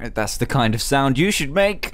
that. That's the kind of sound you should make.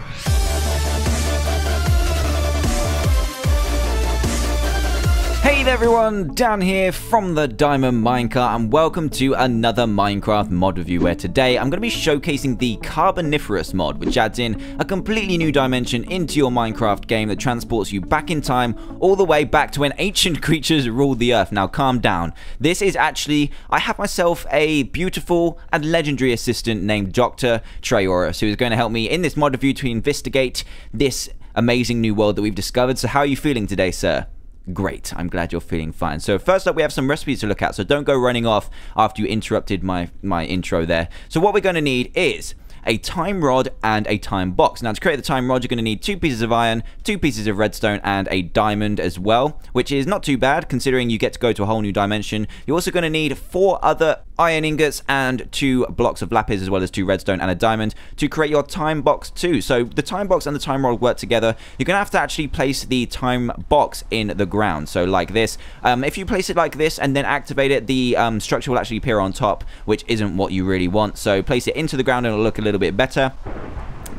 Hey there everyone, Dan here from the Diamond Minecart and welcome to another Minecraft mod review where today I'm going to be showcasing the Carboniferous mod which adds in a completely new dimension into your Minecraft game that transports you back in time all the way back to when ancient creatures ruled the earth. Now calm down, this is actually, I have myself a beautiful and legendary assistant named Dr. Trayaurus who is going to help me in this mod review to investigate this amazing new world that we've discovered. So how are you feeling today sir? Great, I'm glad you're feeling fine. So first up, we have some recipes to look at, so don't go running off after you interrupted my, my intro there. So what we're going to need is a time rod, and a time box. Now, to create the time rod, you're going to need two pieces of iron, two pieces of redstone, and a diamond as well, which is not too bad considering you get to go to a whole new dimension. You're also going to need four other iron ingots and two blocks of lapis as well as two redstone and a diamond to create your time box too. So the time box and the time rod work together. You're going to have to actually place the time box in the ground. So like this. Um, if you place it like this and then activate it, the um, structure will actually appear on top, which isn't what you really want. So place it into the ground and it'll look a little bit better.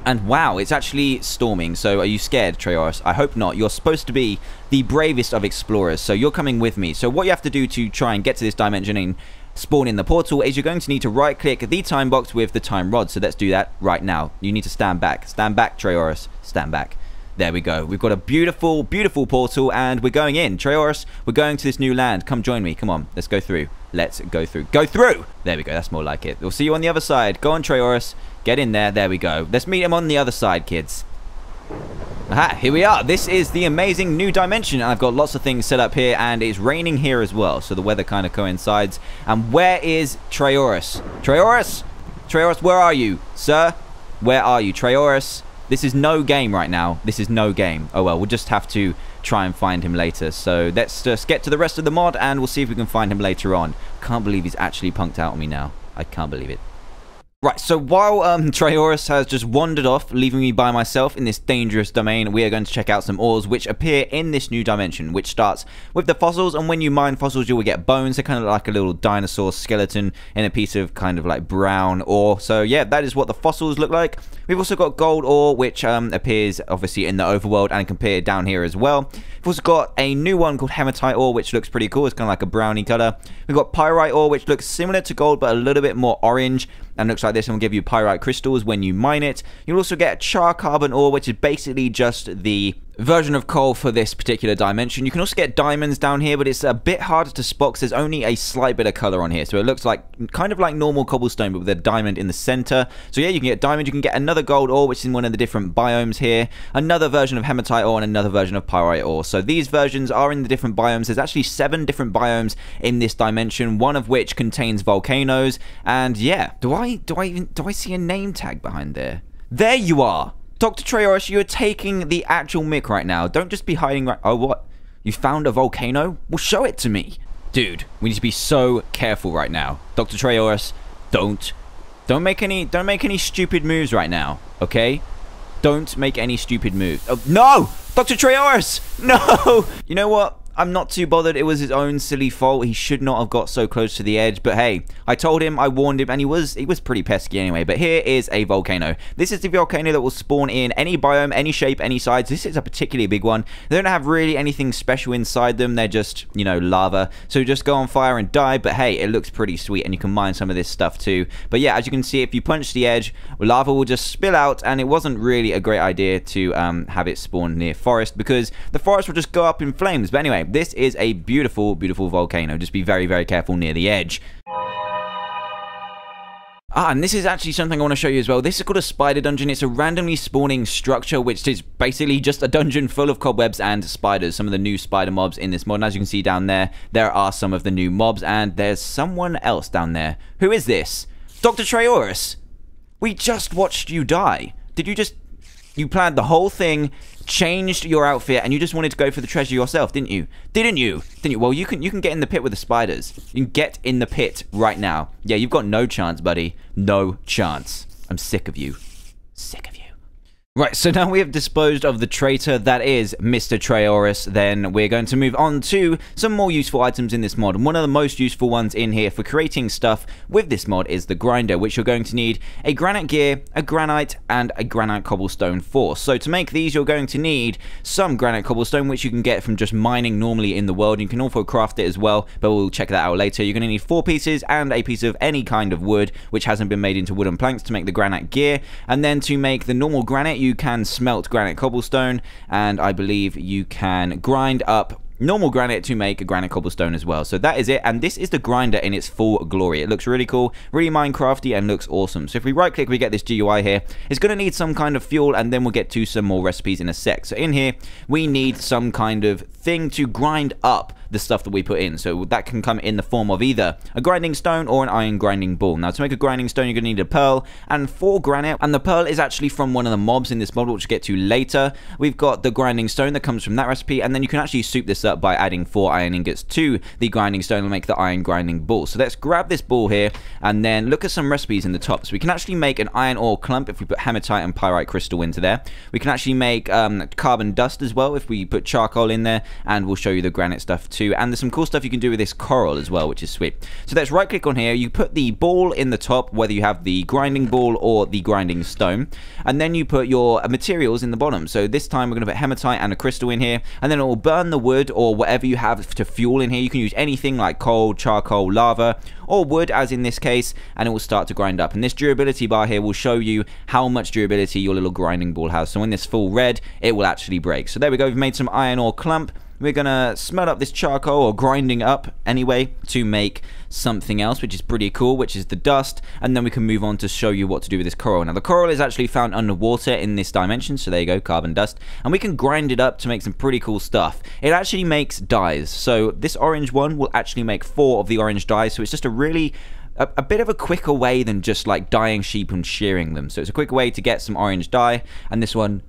And wow, it's actually storming. So are you scared, Trayaurus? I hope not. You're supposed to be the bravest of explorers. So you're coming with me. So what you have to do to try and get to this dimension and spawn in the portal is you're going to need to right click the time box with the time rod. So let's do that right now. You need to stand back. Stand back, Trayaurus. Stand back. There we go. We've got a beautiful, beautiful portal, and we're going in. Trayaurus, we're going to this new land. Come join me. Come on. Let's go through. Let's go through. Go through! There we go. That's more like it. We'll see you on the other side. Go on, Trayaurus. Get in there. There we go. Let's meet him on the other side, kids. Aha, here we are. This is the amazing new dimension. I've got lots of things set up here, and it's raining here as well, so the weather kind of coincides. And where is Trayaurus? Trayaurus? Trayaurus, where are you? Sir? Where are you? Trayaurus? This is no game right now. This is no game. Oh well, we'll just have to try and find him later. So let's just get to the rest of the mod and we'll see if we can find him later on. Can't believe he's actually punked out on me now. I can't believe it. Right, so while um, Trayaurus has just wandered off, leaving me by myself in this dangerous domain, we are going to check out some ores which appear in this new dimension, which starts with the fossils, and when you mine fossils, you will get bones. They're kind of like a little dinosaur skeleton in a piece of kind of like brown ore. So yeah, that is what the fossils look like. We've also got gold ore, which um, appears obviously in the overworld and can appear down here as well. We've also got a new one called hematite ore, which looks pretty cool. It's kind of like a brownie color. We've got pyrite ore, which looks similar to gold, but a little bit more orange and looks like this and will give you pyrite crystals when you mine it. You'll also get char carbon ore, which is basically just the version of coal for this particular dimension. You can also get diamonds down here, but it's a bit harder to spot because there's only a slight bit of color on here. So it looks like kind of like normal cobblestone, but with a diamond in the center. So yeah, you can get diamond. You can get another gold ore, which is in one of the different biomes here. Another version of hematite ore and another version of pyrite ore. So these versions are in the different biomes. There's actually seven different biomes in this dimension, one of which contains volcanoes. And yeah, do I do I even do I see a name tag behind there? There you are. Dr. Trayaurus, you're taking the actual mic right now. Don't just be hiding right... Oh, what? You found a volcano? Well, show it to me. Dude, we need to be so careful right now. Dr. Trayaurus, don't... Don't make any... Don't make any stupid moves right now, okay? Don't make any stupid moves. Oh, no! Dr. Trayaurus! No! You know what? I'm not too bothered. It was his own silly fault. He should not have got so close to the edge. But hey, I told him, I warned him, and he was he was pretty pesky anyway. But here is a volcano. This is the volcano that will spawn in any biome, any shape, any size. This is a particularly big one. They don't have really anything special inside them. They're just, you know, lava. So just go on fire and die. But hey, it looks pretty sweet, and you can mine some of this stuff too. But yeah, as you can see, if you punch the edge, lava will just spill out, and it wasn't really a great idea to um, have it spawn near forest because the forest will just go up in flames. But anyway, this is a beautiful, beautiful volcano. Just be very, very careful near the edge. Ah, and this is actually something I want to show you as well. This is called a spider dungeon. It's a randomly spawning structure, which is basically just a dungeon full of cobwebs and spiders. Some of the new spider mobs in this mod. And as you can see down there, there are some of the new mobs, and there's someone else down there. Who is this? Dr. Trayaurus. We just watched you die. Did you just... You planned the whole thing, changed your outfit and you just wanted to go for the treasure yourself, didn't you? Didn't you? Didn't you? Well, you can you can get in the pit with the spiders. You can get in the pit right now. Yeah, you've got no chance, buddy. No chance. I'm sick of you. Sick of you. Right, so now we have disposed of the traitor that is Mr. Trayaurus, then we're going to move on to some more useful items in this mod. And one of the most useful ones in here for creating stuff with this mod is the grinder, which you're going to need a granite gear, a granite, and a granite cobblestone for. So to make these, you're going to need some granite cobblestone, which you can get from just mining normally in the world. You can also craft it as well, but we'll check that out later. You're going to need four pieces and a piece of any kind of wood, which hasn't been made into wooden planks to make the granite gear. And then to make the normal granite, you can smelt granite cobblestone, and I believe you can grind up normal granite to make a granite cobblestone as well. So that is it, and this is the grinder in its full glory. It looks really cool, really Minecrafty, and looks awesome. So if we right click, we get this GUI here. It's going to need some kind of fuel, and then we'll get to some more recipes in a sec. So in here, we need some kind of thing to grind up the stuff that we put in. So that can come in the form of either a grinding stone or an iron grinding ball. Now to make a grinding stone, you're going to need a pearl and four granite. And the pearl is actually from one of the mobs in this mod, which we'll get to later. We've got the grinding stone that comes from that recipe. And then you can actually soup this up by adding four iron ingots to the grinding stone and make the iron grinding ball. So let's grab this ball here and then look at some recipes in the top. So we can actually make an iron ore clump if we put hematite and pyrite crystal into there. We can actually make um, carbon dust as well if we put charcoal in there. And we'll show you the granite stuff too. And there's some cool stuff you can do with this coral as well, which is sweet. So let's right click on here. You put the ball in the top, whether you have the grinding ball or the grinding stone. And then you put your materials in the bottom. So this time we're going to put hematite and a crystal in here. And then it will burn the wood or whatever you have to fuel in here. You can use anything like coal, charcoal, lava, or wood as in this case. And it will start to grind up. And this durability bar here will show you how much durability your little grinding ball has. So when this full red, it will actually break. So there we go. We've made some iron ore clump. We're going to smelt up this charcoal, or grinding up anyway, to make something else, which is pretty cool, which is the dust, and then we can move on to show you what to do with this coral. Now, the coral is actually found underwater in this dimension, so there you go, carbon dust, and we can grind it up to make some pretty cool stuff. It actually makes dyes, so this orange one will actually make four of the orange dyes, so it's just a really a, a, bit of a quicker way than just like dyeing sheep and shearing them. So it's a quick way to get some orange dye, and this one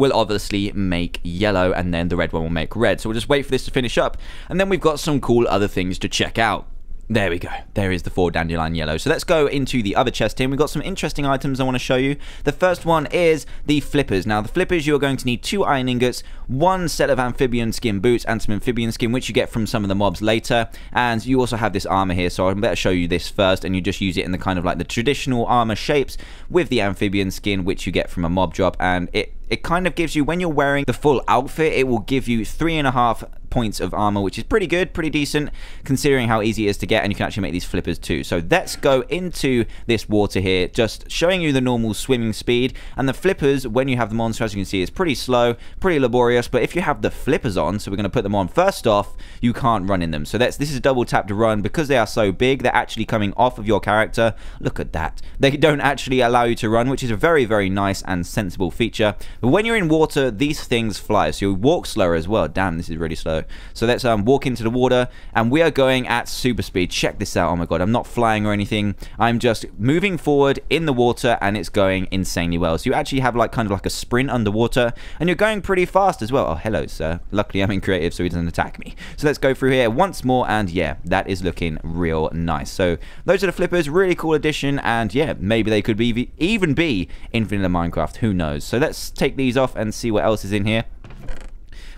will obviously make yellow and then the red one will make red. So we'll just wait for this to finish up and then we've got some cool other things to check out. There we go. There is the four dandelion yellow. So let's go into the other chest here. We've got some interesting items I want to show you. The first one is the flippers. Now, the flippers, you're going to need two iron ingots, one set of amphibian skin boots, and some amphibian skin, which you get from some of the mobs later. And you also have this armor here, so I better show you this first, and you just use it in the kind of like the traditional armor shapes with the amphibian skin, which you get from a mob drop, and it it kind of gives you, when you're wearing the full outfit, it will give you three and a half points of armor, which is pretty good, pretty decent, considering how easy it is to get, and you can actually make these flippers too. So let's go into this water here, just showing you the normal swimming speed, and the flippers, when you have them on, so as you can see, is pretty slow, pretty laborious, but if you have the flippers on, so we're going to put them on first off, you can't run in them. So that's this is a double tap to run, because they are so big, they're actually coming off of your character. Look at that. They don't actually allow you to run, which is a very, very nice and sensible feature. When you're in water, these things fly. So you walk slower as well. Damn, this is really slow. So let's um, walk into the water. And we are going at super speed. Check this out. Oh my god, I'm not flying or anything. I'm just moving forward in the water and it's going insanely well. So you actually have like kind of like a sprint underwater. And you're going pretty fast as well. Oh, hello, sir. Luckily, I'm in creative so he doesn't attack me. So let's go through here once more. And yeah, that is looking real nice. So those are the flippers. Really cool addition. And yeah, maybe they could be even be Infinite Minecraft. Who knows? So let's take take these off and see what else is in here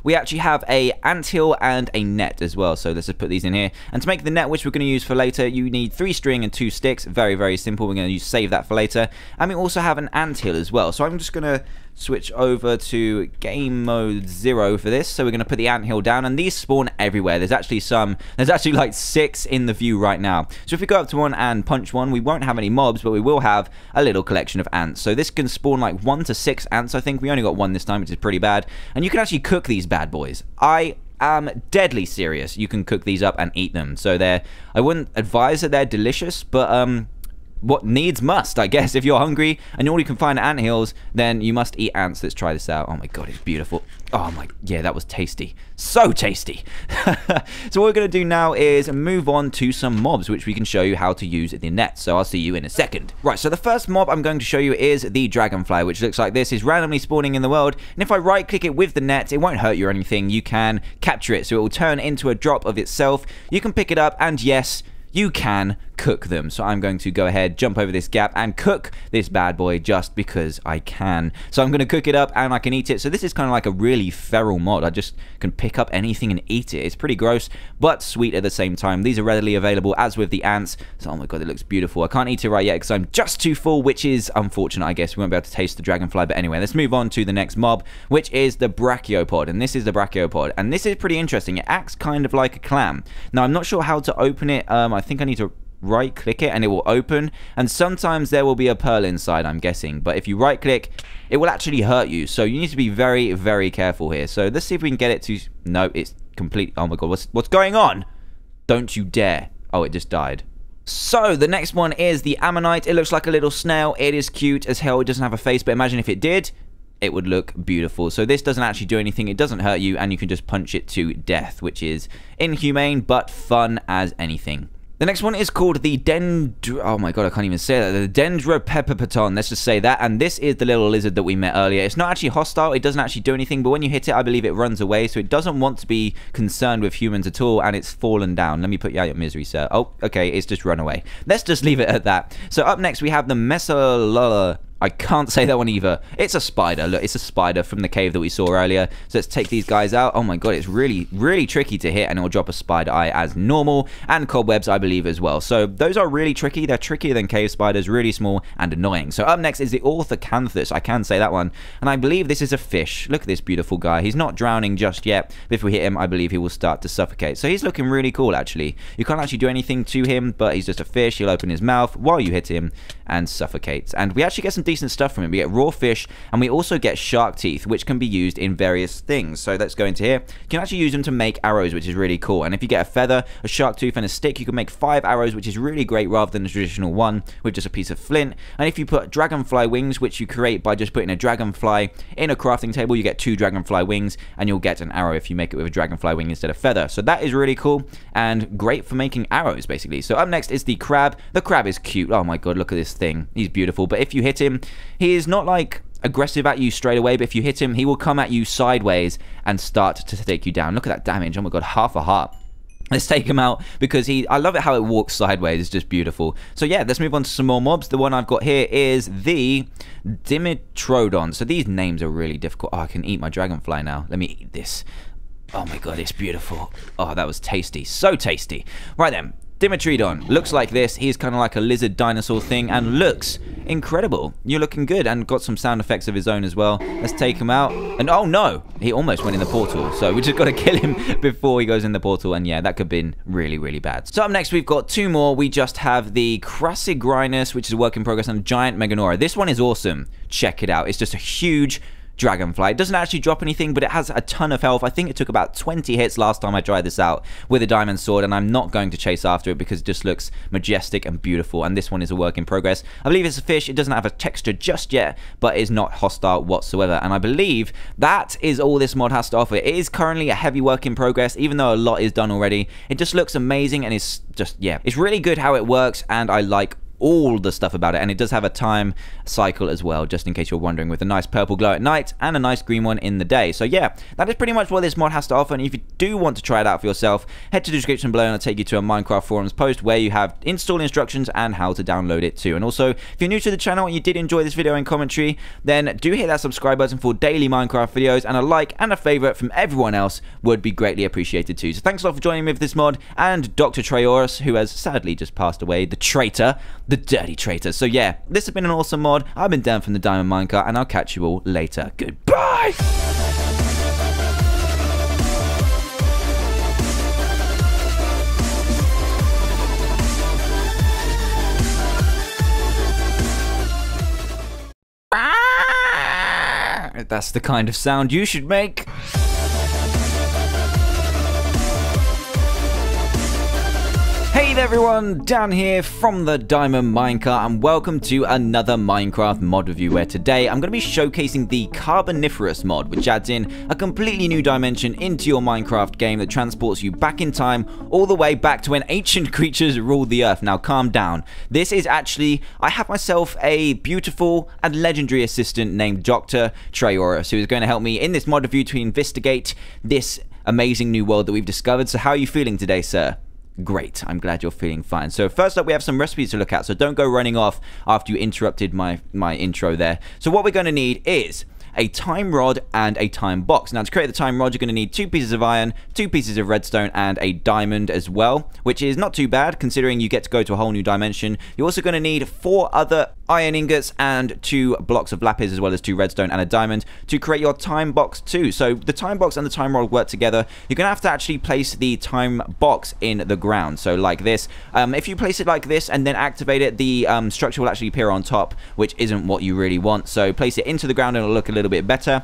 we actually have a anthill and a net as well. So let's just put these in here. And to make the net, which we're going to use for later, you need three string and two sticks. Very, very simple. We're going to save that for later. And we also have an anthill as well. So I'm just going to switch over to game mode zero for this. So we're going to put the ant hill down and these spawn everywhere. There's actually some, there's actually like six in the view right now. So if we go up to one and punch one, we won't have any mobs, but we will have a little collection of ants. So this can spawn like one to six ants, I think. We only got one this time, which is pretty bad. And you can actually cook these bad boys. I am deadly serious. You can cook these up and eat them. So they're, I wouldn't advise that they're delicious, but um, what needs must, I guess. If you're hungry and all you can find ant hills, then you must eat ants. Let's try this out. Oh my god, it's beautiful. Oh my, yeah, that was tasty. So tasty. so what we're going to do now is move on to some mobs, which we can show you how to use the net. So I'll see you in a second. Right, so the first mob I'm going to show you is the dragonfly, which looks like this. is randomly spawning in the world. And if I right click it with the net, it won't hurt you or anything. You can capture it, so it will turn into a drop of itself. You can pick it up, and yes, you can cook them. So I'm going to go ahead, jump over this gap, and cook this bad boy just because I can. So I'm going to cook it up, and I can eat it. So this is kind of like a really feral mod. I just can pick up anything and eat it. It's pretty gross, but sweet at the same time. These are readily available, as with the ants. So, oh my god, it looks beautiful. I can't eat it right yet because I'm just too full, which is unfortunate, I guess. We won't be able to taste the dragonfly, but anyway, let's move on to the next mob, which is the Brachiopod, and this is the Brachiopod, and this is pretty interesting. It acts kind of like a clam. Now, I'm not sure how to open it. Um, I think I need to right click it and it will open and sometimes there will be a pearl inside I'm guessing but if you right click it will actually hurt you so you need to be very very careful here so let's see if we can get it to no it's complete oh my god what's what's going on don't you dare oh it just died so, the next one is the Ammonite. It looks like a little snail. It is cute as hell. It doesn't have a face, but imagine if it did it would look beautiful. So this doesn't actually do anything, it doesn't hurt you, and you can just punch it to death, which is inhumane, but fun as anything. The next one is called the Dendro... Oh my god, I can't even say that. The Dendropeppaton, let's just say that. And this is the little lizard that we met earlier. It's not actually hostile, it doesn't actually do anything, but when you hit it, I believe it runs away, so it doesn't want to be concerned with humans at all, and it's fallen down. Let me put you out of misery, sir. Oh, okay, it's just run away. Let's just leave it at that. So up next, we have the Mesolola I can't say that one either. It's a spider. Look, it's a spider from the cave that we saw earlier. So let's take these guys out. Oh my god, it's really, really tricky to hit, and it'll drop a spider eye as normal, and cobwebs, I believe, as well. So those are really tricky. They're trickier than cave spiders, really small and annoying. So up next is the Orthacanthus. I can say that one. And I believe this is a fish. Look at this beautiful guy. He's not drowning just yet. But if we hit him, I believe he will start to suffocate. So he's looking really cool, actually. You can't actually do anything to him, but he's just a fish. He'll open his mouth while you hit him and suffocates. And we actually get some decent stuff from it. We get raw fish, and we also get shark teeth, which can be used in various things. So let's go into here. You can actually use them to make arrows, which is really cool. And if you get a feather, a shark tooth, and a stick, you can make five arrows, which is really great rather than the traditional one with just a piece of flint. And if you put dragonfly wings, which you create by just putting a dragonfly in a crafting table, you get two dragonfly wings, and you'll get an arrow if you make it with a dragonfly wing instead of feather. So that is really cool and great for making arrows, basically. So up next is the crab. The crab is cute. Oh my god, look at this thing. He's beautiful. But if you hit him, he is not like aggressive at you straight away, but if you hit him, he will come at you sideways and start to take you down. Look at that damage. Oh my god, half a heart. Let's take him out because he I love it how it walks sideways. It's just beautiful. So yeah, let's move on to some more mobs. The one I've got here is the Dimetrodon. So these names are really difficult. Oh, I can eat my dragonfly now. Let me eat this. Oh my god, it's beautiful. Oh, that was tasty. So tasty. Right then, Dimetrodon looks like this. He's kind of like a lizard dinosaur thing and looks incredible. You're looking good and got some sound effects of his own as well. Let's take him out. And oh no, he almost went in the portal. So we just got to kill him before he goes in the portal. And yeah, that could have been really, really bad. So up next, we've got two more. We just have the Crassigyrinus, which is a work in progress, and Giant Meganeura. This one is awesome. Check it out. It's just a huge Dragonfly. It doesn't actually drop anything, but it has a ton of health. I think it took about 20 hits last time I tried this out with a diamond sword, and I'm not going to chase after it because it just looks majestic and beautiful, and this one is a work in progress. I believe it's a fish. It doesn't have a texture just yet, but is not hostile whatsoever, and I believe that is all this mod has to offer. It is currently a heavy work in progress, even though a lot is done already. It just looks amazing, and it's just, yeah, it's really good how it works, and I like all the stuff about it. And it does have a time cycle as well, just in case you're wondering, with a nice purple glow at night and a nice green one in the day. So yeah, that is pretty much what this mod has to offer. And if you do want to try it out for yourself, head to the description below and I'll take you to a Minecraft forums post where you have install instructions and how to download it too. And also, if you're new to the channel and you did enjoy this video and commentary, then do hit that subscribe button for daily Minecraft videos and a like and a favorite from everyone else would be greatly appreciated too. So thanks a lot for joining me with this mod and Dr. Trayaurus, who has sadly just passed away, the traitor, the dirty traitor. So yeah, this has been an awesome mod. I've been Dan from the Diamond Minecart, and I'll catch you all later. Goodbye! Ah! That's the kind of sound you should make. Hey there everyone, Dan here from the Diamond Minecart and welcome to another Minecraft mod review where today I'm going to be showcasing the Carboniferous mod which adds in a completely new dimension into your Minecraft game that transports you back in time all the way back to when ancient creatures ruled the earth. Now calm down, this is actually, I have myself a beautiful and legendary assistant named Dr. Trayaurus who is going to help me in this mod review to investigate this amazing new world that we've discovered. So how are you feeling today sir? Great. I'm glad you're feeling fine. So first up, we have some recipes to look at. So don't go running off after you interrupted my, my intro there. So what we're going to need is a time rod, and a time box. Now, to create the time rod, you're going to need two pieces of iron, two pieces of redstone, and a diamond as well, which is not too bad considering you get to go to a whole new dimension. You're also going to need four other iron ingots and two blocks of lapis as well as two redstone and a diamond to create your time box too. So the time box and the time rod work together. You're going to have to actually place the time box in the ground. So like this. Um, if you place it like this and then activate it, the um, structure will actually appear on top, which isn't what you really want. So place it into the ground and it'll look a little bit better.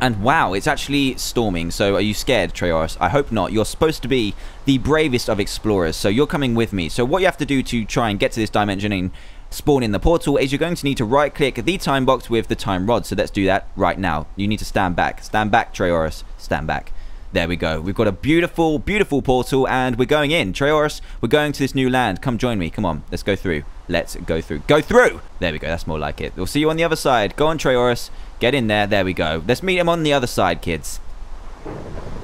And wow, it's actually storming. So are you scared, Trayaurus? I hope not. You're supposed to be the bravest of explorers. So you're coming with me. So what you have to do to try and get to this dimension and spawn in the portal is you're going to need to right click the time box with the time rod. So let's do that right now. You need to stand back. Stand back, Trayaurus. Stand back. There we go. We've got a beautiful, beautiful portal, and we're going in. Trayaurus, we're going to this new land. Come join me. Come on. Let's go through. Let's go through. Go through! There we go. That's more like it. We'll see you on the other side. Go on, Trayaurus. Get in there. There we go. Let's meet him on the other side, kids.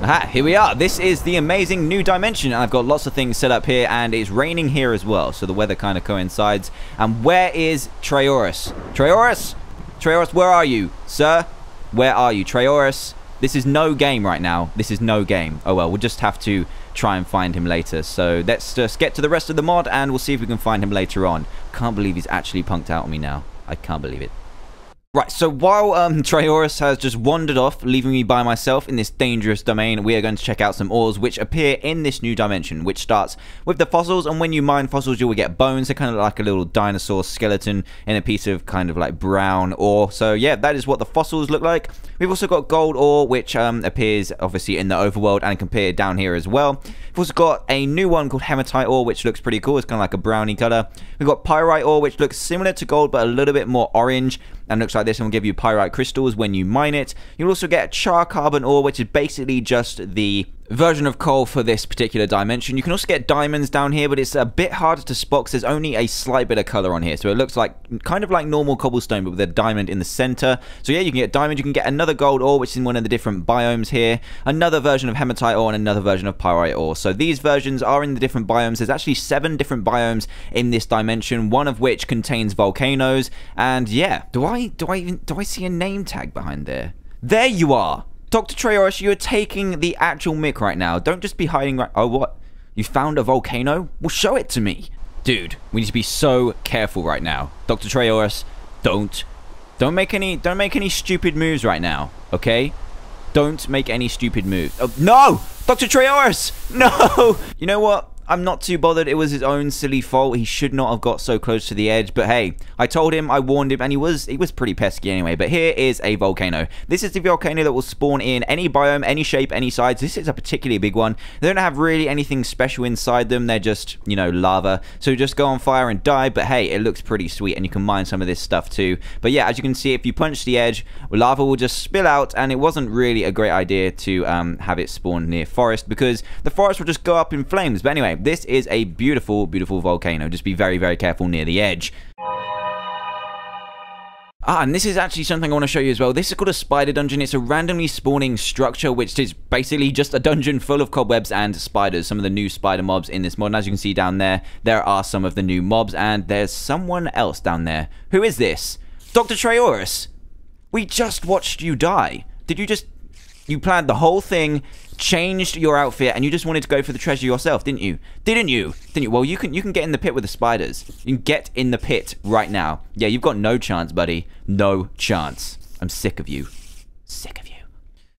Aha, here we are. This is the amazing new dimension. I've got lots of things set up here, and it's raining here as well, so the weather kind of coincides. And where is Trayaurus? Trayaurus? Trayaurus, where are you? Sir? Where are you? Trayaurus? This is no game right now. This is no game. Oh well, we'll just have to try and find him later. So let's just get to the rest of the mod, and we'll see if we can find him later on. Can't believe he's actually punked out on me now. I can't believe it. Right, so while um, has just wandered off, leaving me by myself in this dangerous domain, we are going to check out some ores which appear in this new dimension, which starts with the fossils, and when you mine fossils, you will get bones. They're kind of like a little dinosaur skeleton in a piece of kind of like brown ore. So yeah, that is what the fossils look like. We've also got gold ore, which um, appears obviously in the overworld and appear down here as well. We've also got a new one called hematite ore, which looks pretty cool. It's kind of like a brownie color. We've got pyrite ore, which looks similar to gold, but a little bit more orange and looks like this and will give you pyrite crystals when you mine it. You'll also get char carbon ore, which is basically just the version of coal for this particular dimension. You can also get diamonds down here, but it's a bit harder to spot there's only a slight bit of color on here. So it looks like kind of like normal cobblestone, but with a diamond in the center. So yeah, you can get diamond. You can get another gold ore, which is in one of the different biomes here. Another version of hematite ore and another version of pyrite ore. So these versions are in the different biomes. There's actually seven different biomes in this dimension, one of which contains volcanoes. And yeah, do I do I even do I see a name tag behind there? There you are. Dr. Trayaurus, you're taking the actual mic right now. Don't just be hiding right- Oh, what? You found a volcano? Well, show it to me. Dude, we need to be so careful right now. Dr. Trayaurus, don't. Don't make any- don't make any stupid moves right now, okay? Don't make any stupid moves. Oh, no! Dr. Trayaurus! No! You know what? I'm not too bothered. It was his own silly fault. He should not have got so close to the edge. But hey, I told him, I warned him, and he was he was pretty pesky anyway. But here is a volcano. This is the volcano that will spawn in any biome, any shape, any size. This is a particularly big one. They don't have really anything special inside them. They're just, you know, lava. So just go on fire and die. But hey, it looks pretty sweet, and you can mine some of this stuff too. But yeah, as you can see, if you punch the edge, lava will just spill out, and it wasn't really a great idea to um, have it spawn near forest because the forest will just go up in flames. But anyway, this is a beautiful, beautiful volcano. Just be very, very careful near the edge. Ah, and this is actually something I want to show you as well. This is called a spider dungeon. It's a randomly spawning structure, which is basically just a dungeon full of cobwebs and spiders. Some of the new spider mobs in this mod. And as you can see down there, there are some of the new mobs. And there's someone else down there. Who is this? Dr. Trayaurus. We just watched you die. Did you just... You planned the whole thing changed your outfit and you just wanted to go for the treasure yourself, didn't you? Didn't you? Didn't you? Well, you can you can get in the pit with the spiders. You can get in the pit right now. Yeah, you've got no chance, buddy. No chance. I'm sick of you. Sick of you.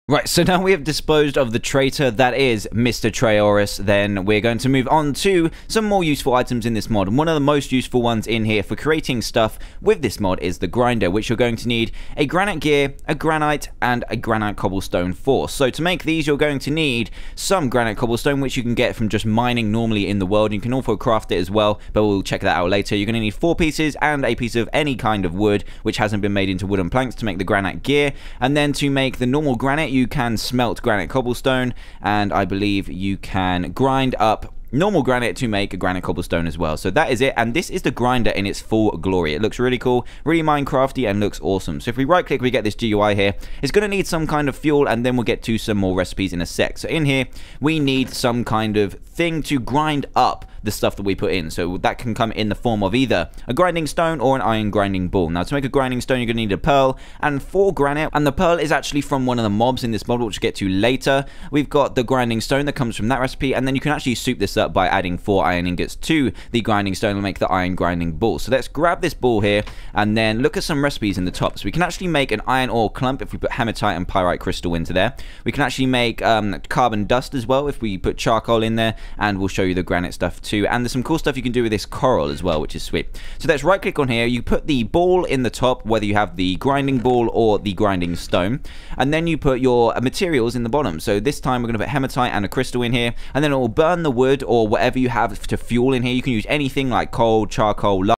Right, so now we have disposed of the traitor that is Mr. Trayaurus, then we're going to move on to some more useful items in this mod. And one of the most useful ones in here for creating stuff with this mod is the grinder, which you're going to need a granite gear, a granite, and a granite cobblestone force. So to make these, you're going to need some granite cobblestone, which you can get from just mining normally in the world. You can also craft it as well, but we'll check that out later. You're going to need four pieces and a piece of any kind of wood, which hasn't been made into wooden planks to make the granite gear. And then to make the normal granite, you can smelt granite cobblestone, and I believe you can grind up normal granite to make a granite cobblestone as well. So that is it, and this is the grinder in its full glory. It looks really cool, really Minecrafty, and looks awesome. So if we right click, we get this GUI here. It's going to need some kind of fuel, and then we'll get to some more recipes in a sec. So in here, we need some kind of thing to grind up the stuff that we put in. So that can come in the form of either a grinding stone or an iron grinding ball. Now to make a grinding stone, you're going to need a pearl and four granite. And the pearl is actually from one of the mobs in this mod, which we'll get to later. We've got the grinding stone that comes from that recipe. And then you can actually soup this up by adding four iron ingots to the grinding stone and make the iron grinding ball. So let's grab this ball here and then look at some recipes in the top. So we can actually make an iron ore clump if we put hematite and pyrite crystal into there. We can actually make um, carbon dust as well if we put charcoal in there. And we'll show you the granite stuff too. And there's some cool stuff you can do with this coral as well, which is sweet. So let's right click on here. You put the ball in the top, whether you have the grinding ball or the grinding stone. And then you put your materials in the bottom. So this time we're going to put hematite and a crystal in here. And then it will burn the wood or whatever you have to fuel in here. You can use anything like coal, charcoal,